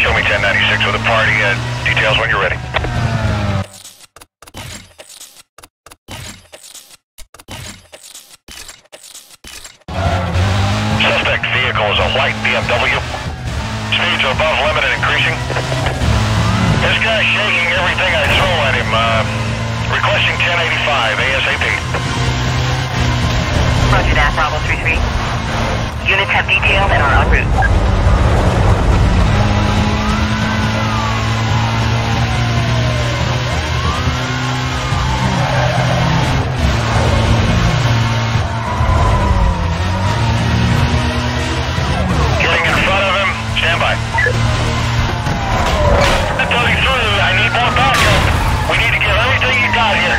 show me 1096 with a party. Uh, details when you're ready. Suspect vehicle is a white BMW. Speeds are above limit and increasing. This guy's shaking everything I throw at him. Uh, requesting 1085 ASAP. Roger that, Bravo 33. Units have detailed and are en route. We need to get everything you got here.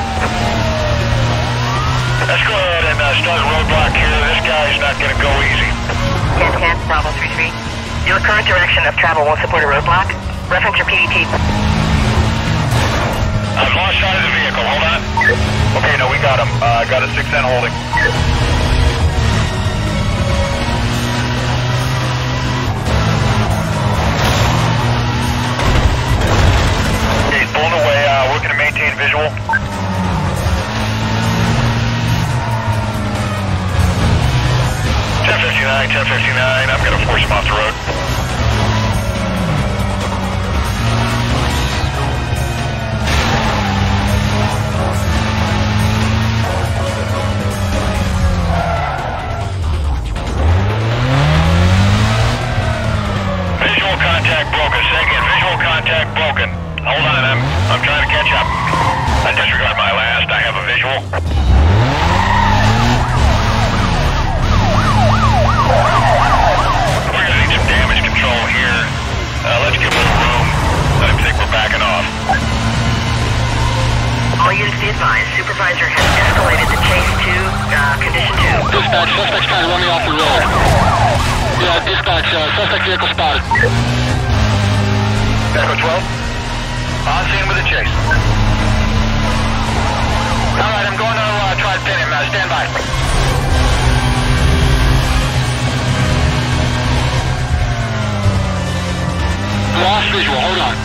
Let's go ahead and uh, start a roadblock here. This guy's not going to go easy. Can can, Bravo 33. Your current direction of travel won't support a roadblock. Reference your PDT. I've lost sight of the vehicle. Hold on. Okay, no, we got him. Uh, got a 6N holding. Uh, to maintain visual. Ten fifty nine, ten fifty nine. I'm to force him off the road. Visual contact broken. Say again, visual contact broken. Hold on, I'm I'm trying to catch up. I disregard my last. I have a visual. We're gonna need some damage control here. Uh, let's give him room. Let him think we're backing off. All units be supervisor has escalated the chase to uh, condition 2. Dispatch, suspect's trying to run me off the road. Yeah, dispatch, uh, suspect vehicle spotted. Echo 12. On scene with a chase. All right, I'm going to uh, try to pin him. Uh, stand by. Lost visual, hold on.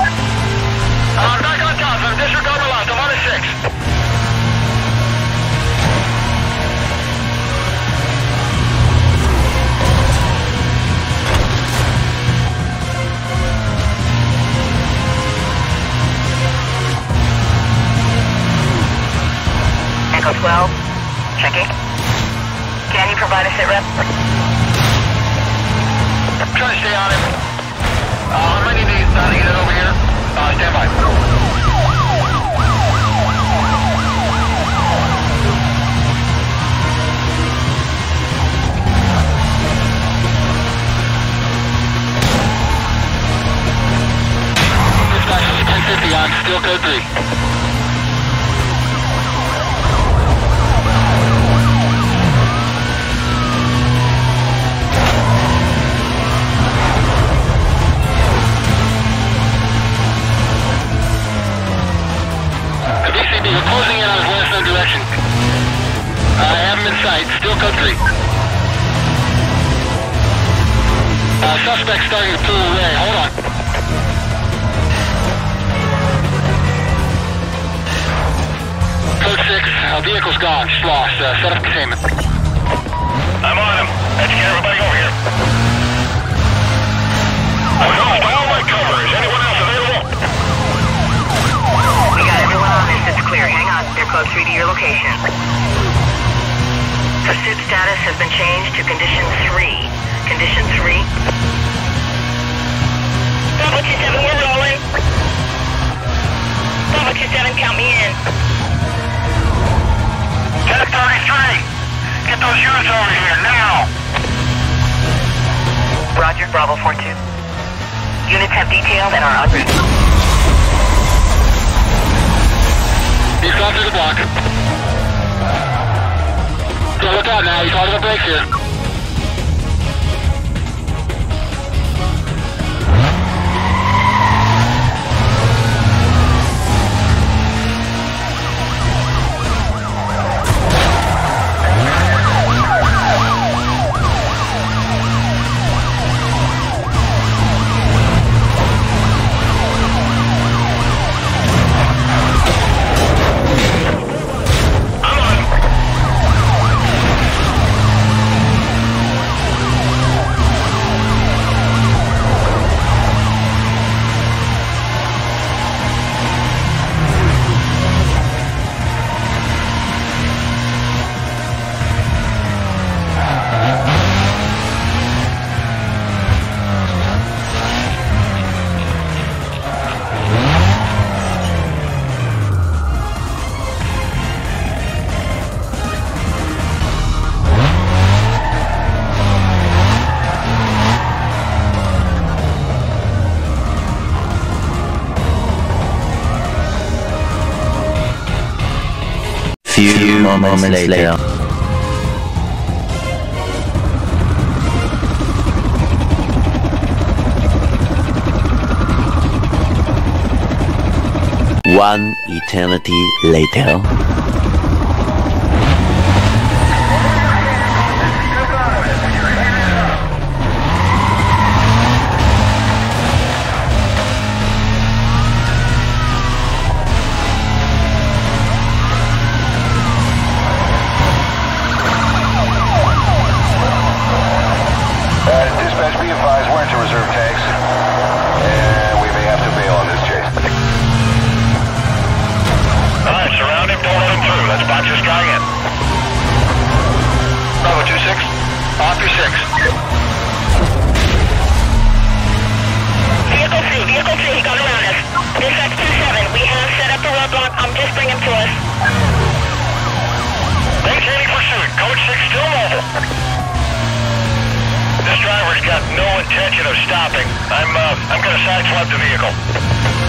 I'm back on top. I'm disregard my last. I'm on a six. Echo 12. Checking. Can you provide a sit rep? Trying to stay on him. Uh, I'm ready to get it over here. Uh, stand by. Dispatch, 1050 on, still code 3. Starting to pull away, hold on. Code 6, uh, vehicle's gone, just lost. Uh, set up containment. I'm on him. Let's everybody over here. I'm off by all my cover. Is anyone else available? We got everyone on this. It's clear. Hang on. They're close 3 to your location. Pursuit status has been changed to condition 3. Condition 3. Bravo 27, we're rolling. Bravo 27, count me in. 1033. Get those units over here now. Roger, Bravo 42. Units have detailed and are en route. He's gone through the block. Yeah, look out now, he's holding the brakes here. Few moments later. One eternity later. Be advised, we're into reserve tanks. And we may have to bail on this chase. Alright, surround him, don't let him through. Let's box this guy in. Bravo 2-6, off your 6. Vehicle 3, vehicle 3, he got around us. Dispatch 2-7, we have set up a roadblock. I'm um, just bring him to us. Maintaining pursuit, Code 6 still mobile. This driver's got no intention of stopping. I'm, uh, I'm gonna sideswipe the vehicle. vehicle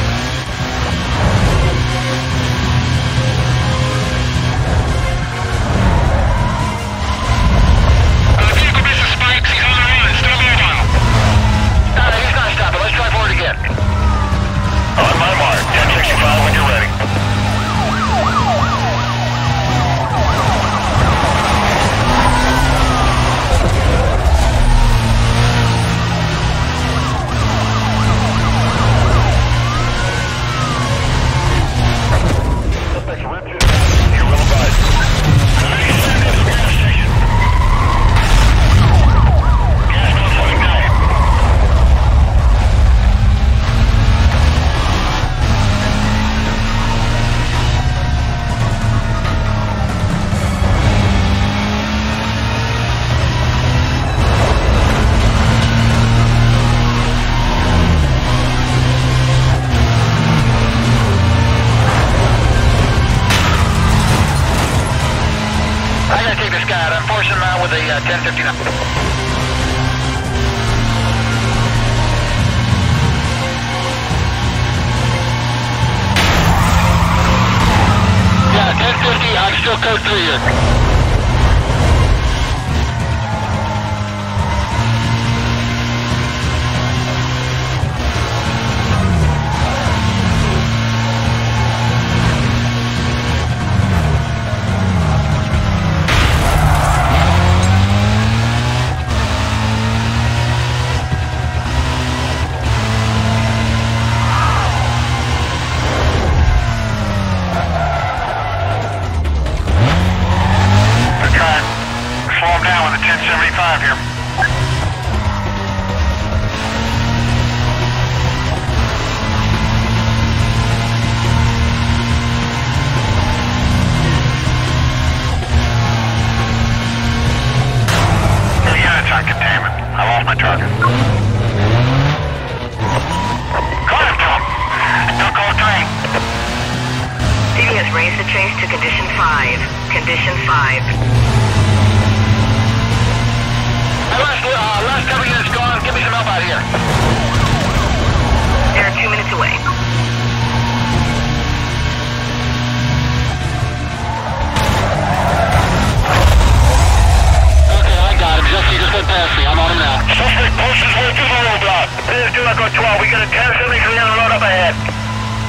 is Dumaco 12. We got a 1073 on the road up ahead.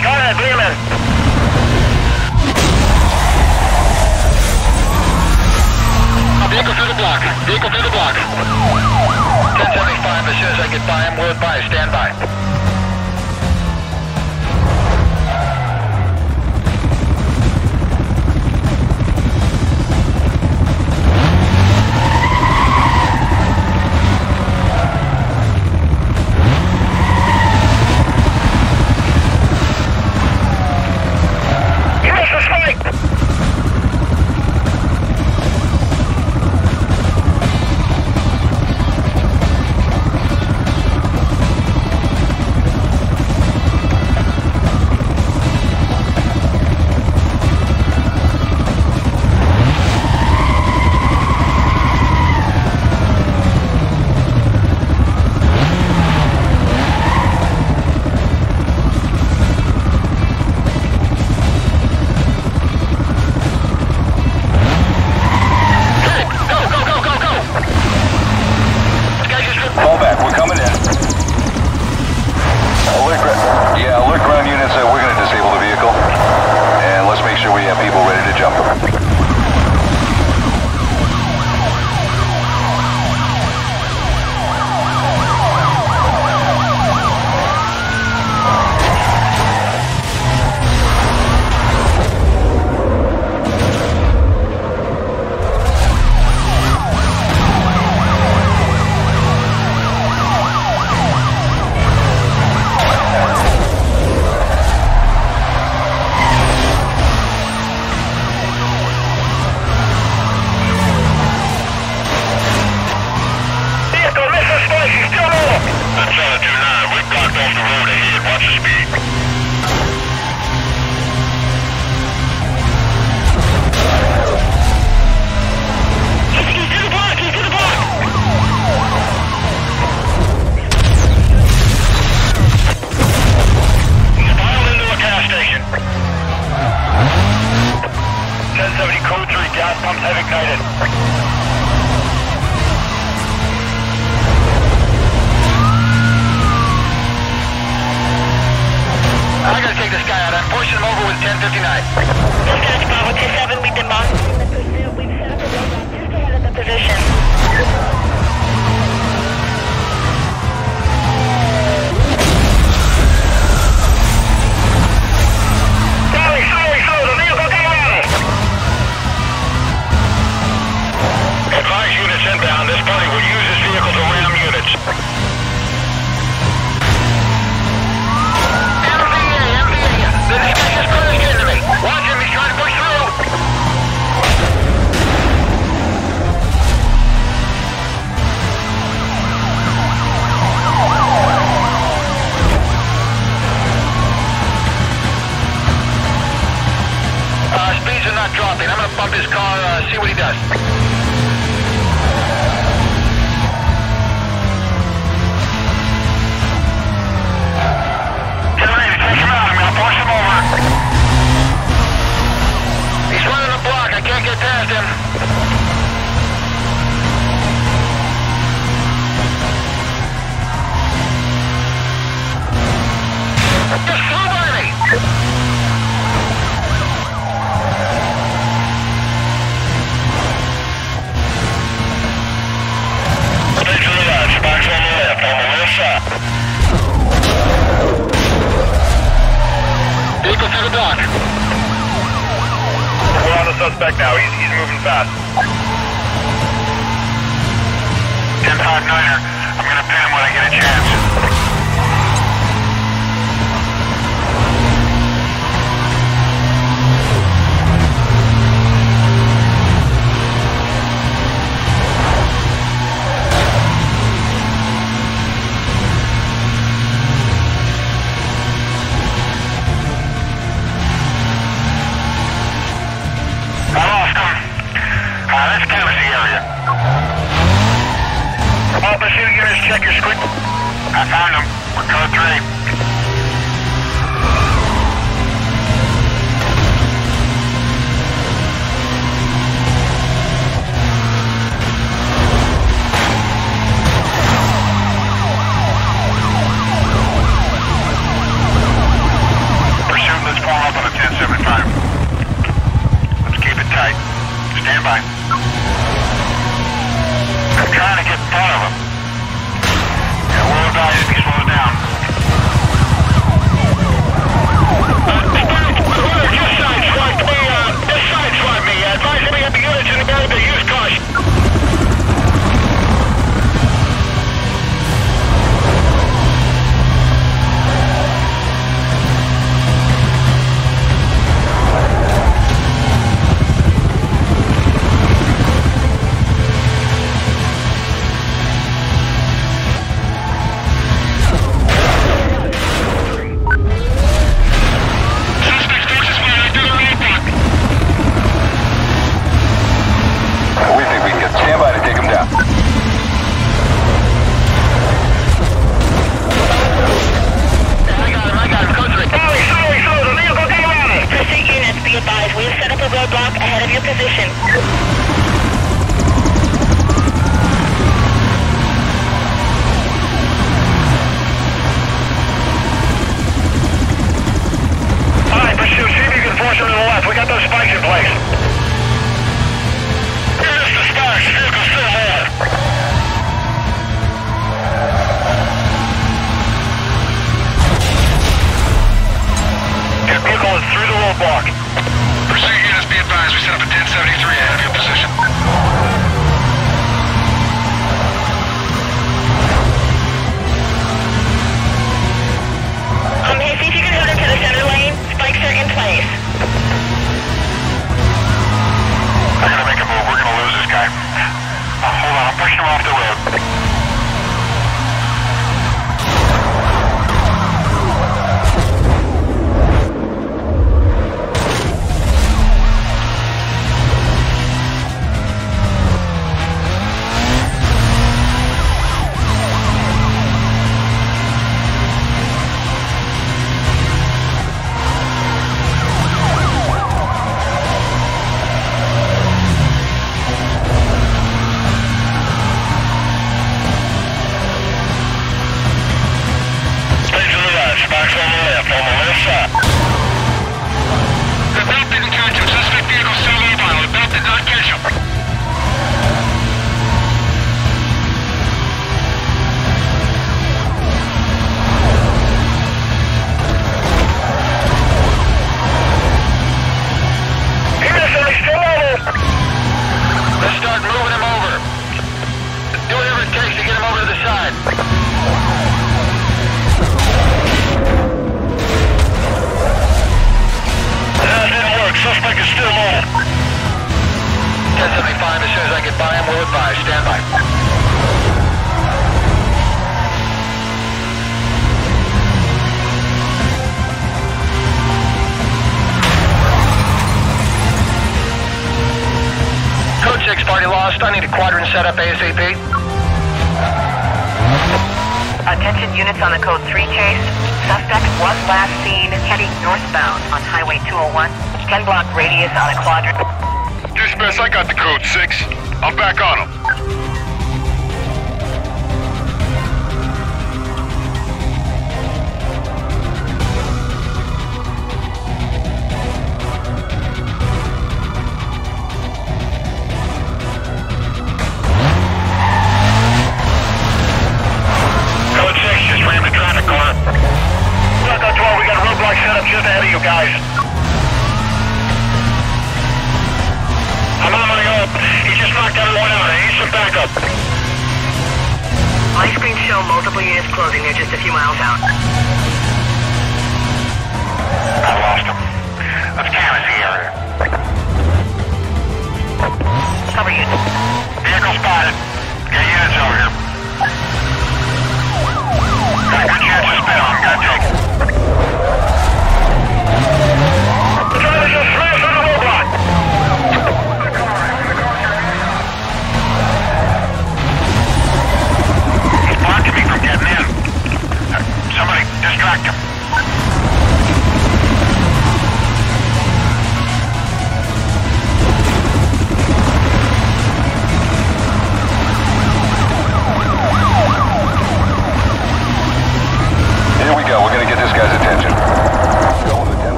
Go ahead, bring him in. Vehicle through the block. Vehicle through the block. 1075, as soon as I get by him, we'll advise. Stand by. out of your position. Um, hey, see if you can the center lane. Spikes are in place. Make a move. We're gonna lose this guy. Uh, hold on, I'm pushing him off the.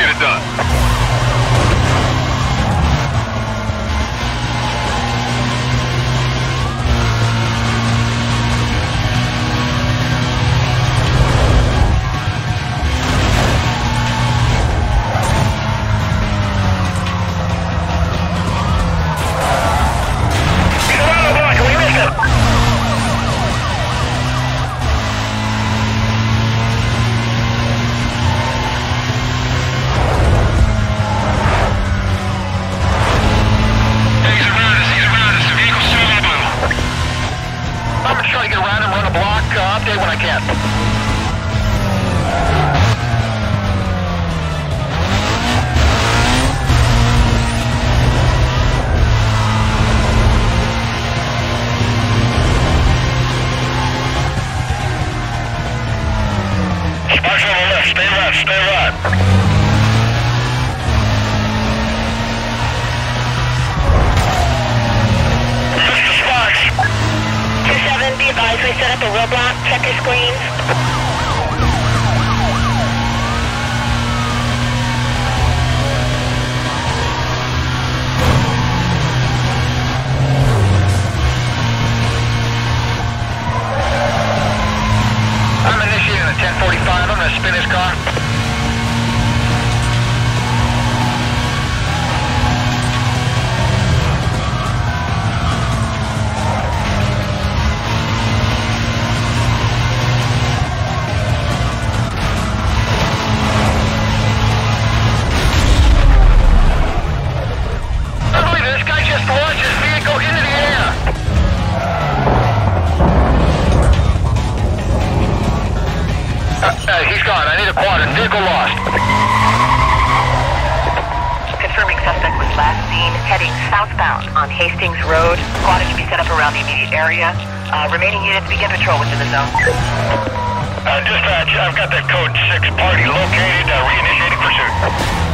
get it done. southbound on Hastings Road. Squad should be set up around the immediate area. Uh, remaining units begin patrol within the zone. Uh, dispatch, I've got that code 6 party located. Uh, reinitiating pursuit.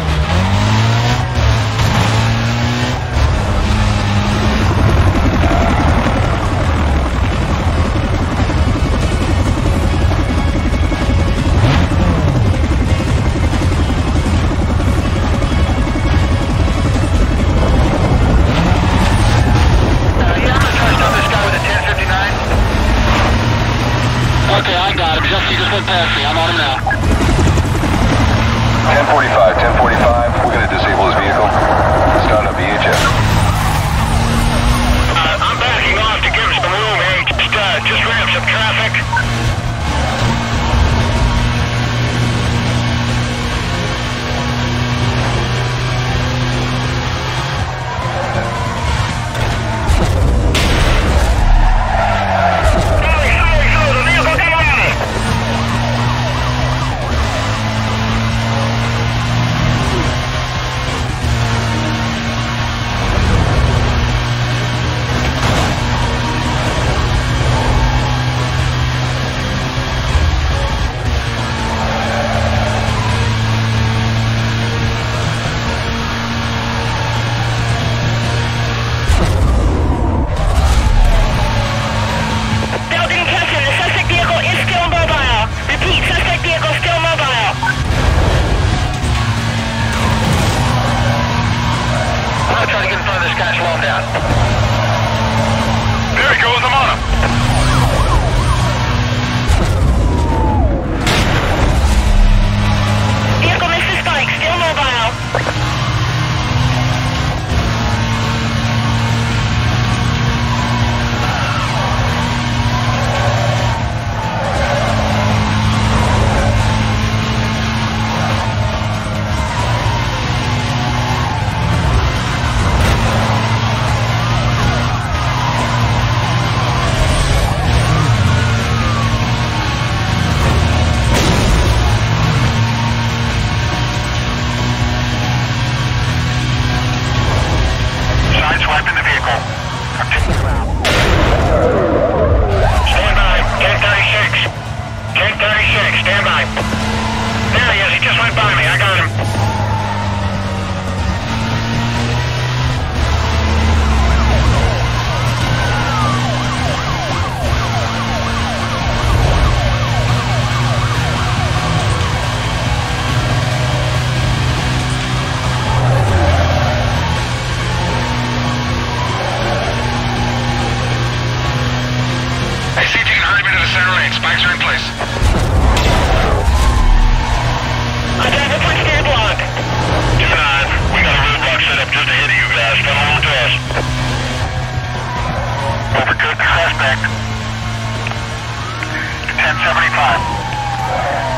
75.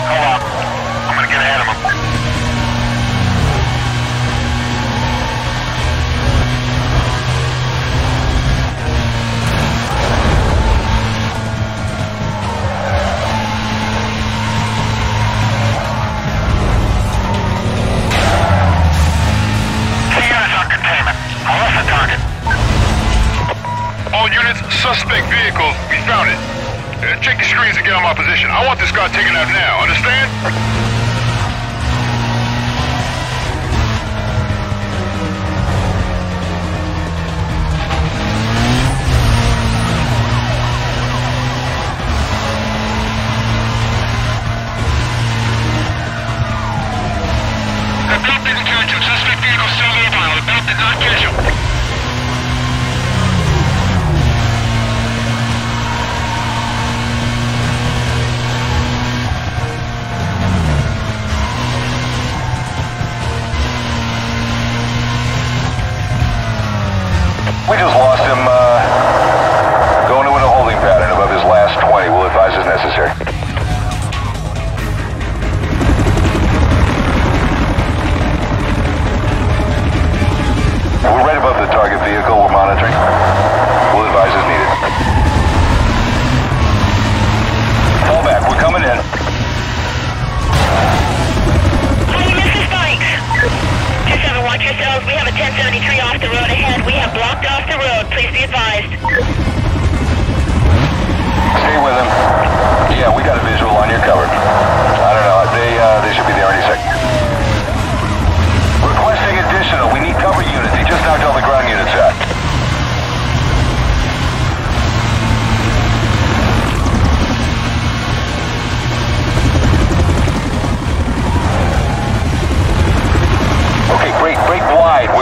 Hold on. I'm going to get ahead of. All units, suspect vehicle. We found it. Check the screens and get on my position. I want this guy taken out now, understand?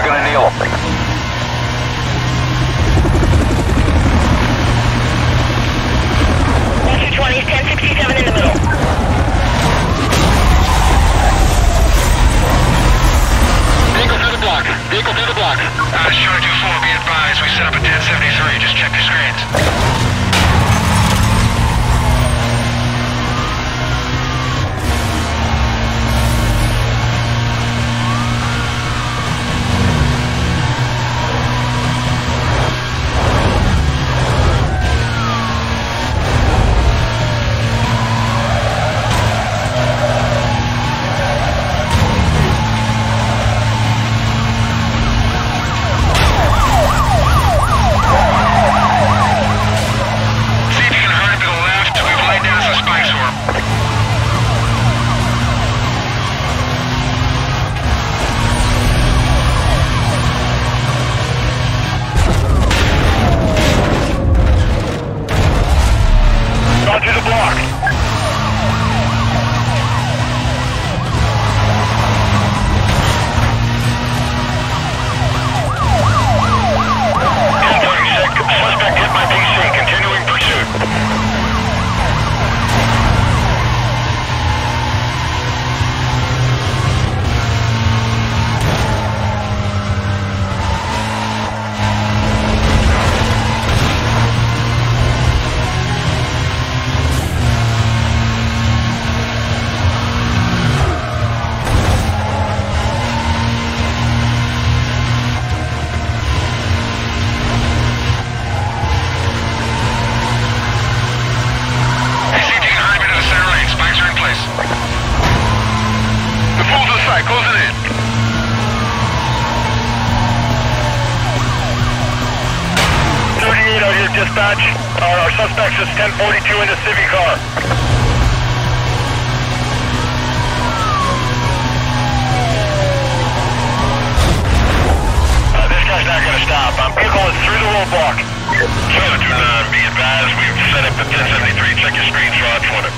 Gonna kneel. Through the roadblock. 729, be advised, we've set up the 1073. Check your screenshots for it.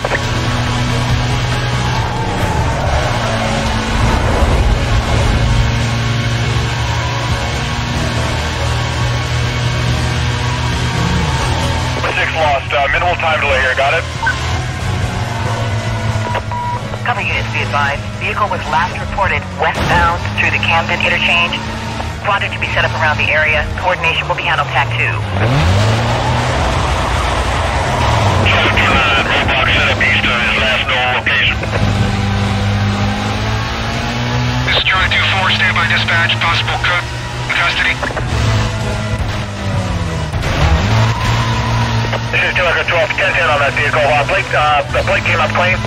Six lost. Uh, minimal time delay here. Got it? Cover units be advised. Vehicle was last reported westbound through the Camden interchange. Squadron to be set up around the area. Coordination will be handled TAC 2. 729, roadblock set up east of his last known location. This is Charlie 2-4. Stand by dispatch. Possible cut. Custody. This is Killer 12, 10 on that vehicle. Uh, Blake, uh, plate came up clean.